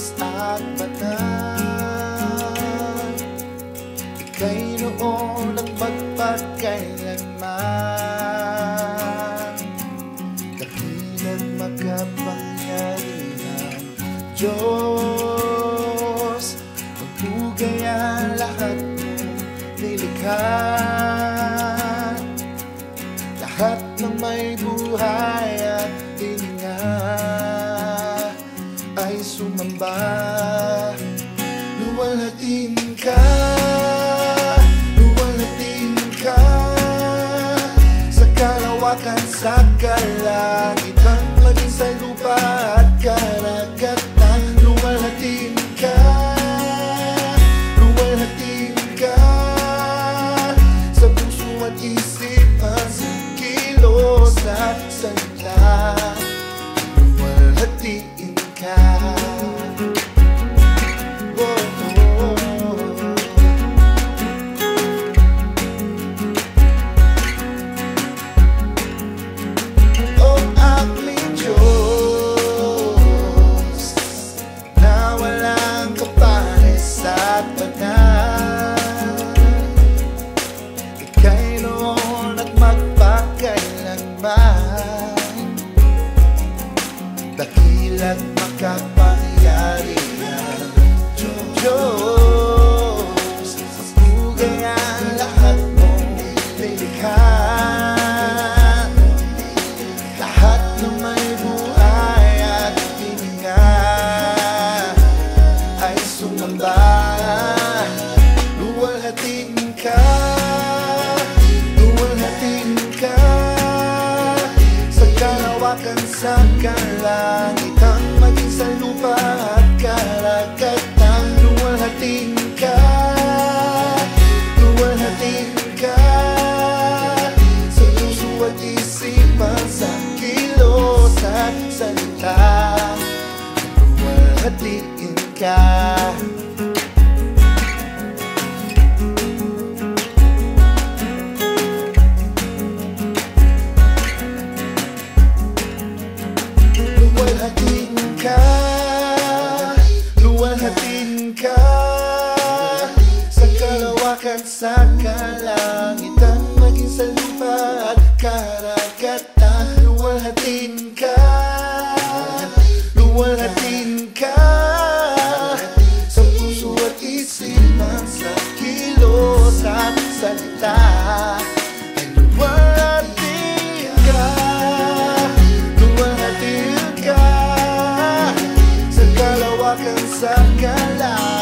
kapanis at banal Ika'y noon at magpagkailanman Dakilan makapangyarihan Diyos Magpugaya lahat mong nilikha Lahat ng may buhay at hininga Sumamba Luwalhatin ka Luwalhatin ka. Sa kalawakan, sa kalangitan Maging sa lupa at karagatan Luwalhatin ka Luwalhatin ka. Sa puso at isipan Sa kilos at salita Luwalhatiin ka sky. Dakila't sa kalangitan Maging sa lupa at karagatan Luwalhatin ka, luwalhatin ka. Sa puso at isipan, sa kilos at salita Luwalhatiin ka sa kalangitan Maging sa lupa at karagatan. Luwalhatin ka. Luwalhatin ka. Sa puso at isipan Sa kilos at salita. Ay luwalhatin ka. Sa kalawakan, sa kalangitan